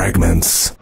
Fragments.